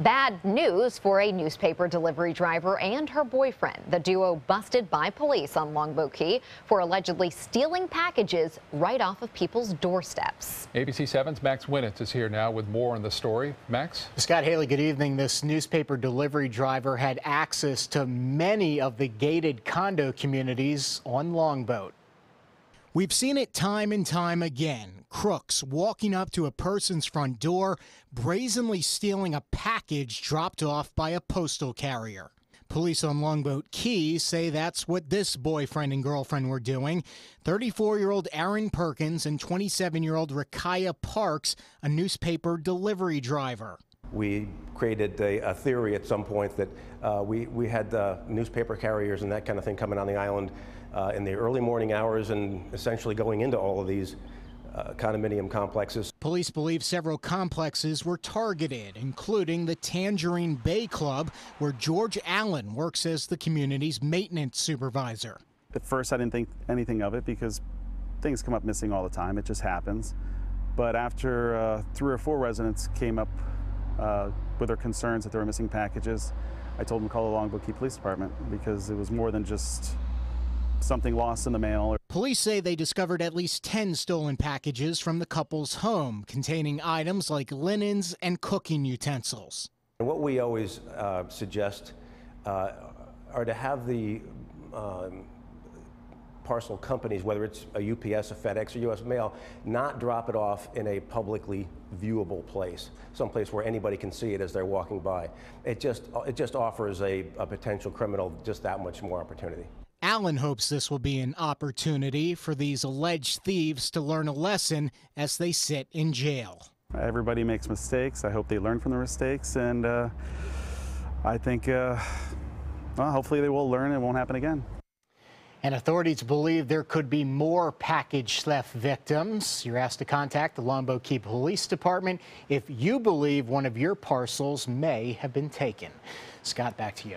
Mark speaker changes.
Speaker 1: Bad news for a newspaper delivery driver and her boyfriend. The duo busted by police on Longboat Key for allegedly stealing packages right off of people's doorsteps.
Speaker 2: ABC 7's Max Winnett is here now with more on the story. Max?
Speaker 3: Scott Haley, good evening. This newspaper delivery driver had access to many of the gated condo communities on Longboat. We've seen it time and time again. Crooks walking up to a person's front door, brazenly stealing a package dropped off by a postal carrier. Police on Longboat Key say that's what this boyfriend and girlfriend were doing. 34 year old Aaron Perkins and 27 year old Rakaya Parks, a newspaper delivery driver.
Speaker 4: We created a, a, theory at some point that uh, we, we had uh, newspaper carriers and that kind of thing coming on the island uh, in the early morning hours and essentially going into all of these uh, condominium complexes.
Speaker 3: Police believe several complexes were targeted, including the Tangerine Bay Club, where George Allen works as the community's maintenance supervisor.
Speaker 5: At first, I didn't think anything of it because things come up missing all the time. It just happens. But after uh, three or four residents came up uh, with their concerns that there were missing packages, I told them to call the Longboat Key Police Department because it was more than just something lost in the mail.
Speaker 3: Police say they discovered at least 10 stolen packages from the couple's home containing items like linens and cooking utensils.
Speaker 4: What we always uh, suggest uh, are to have the um, parcel companies, whether it's a UPS, a FedEx, or US Mail, not drop it off in a publicly viewable place, someplace where anybody can see it as they're walking by. It just, it just offers a, a potential criminal just that much more opportunity.
Speaker 3: Allen hopes this will be an opportunity for these alleged thieves to learn a lesson as they sit in jail.
Speaker 5: Everybody makes mistakes. I hope they learn from their mistakes, and uh, I think, uh, well, hopefully they will learn and it won't happen again.
Speaker 3: And authorities believe there could be more package theft victims. You're asked to contact the Longboat Key Police Department if you believe one of your parcels may have been taken. Scott, back to you.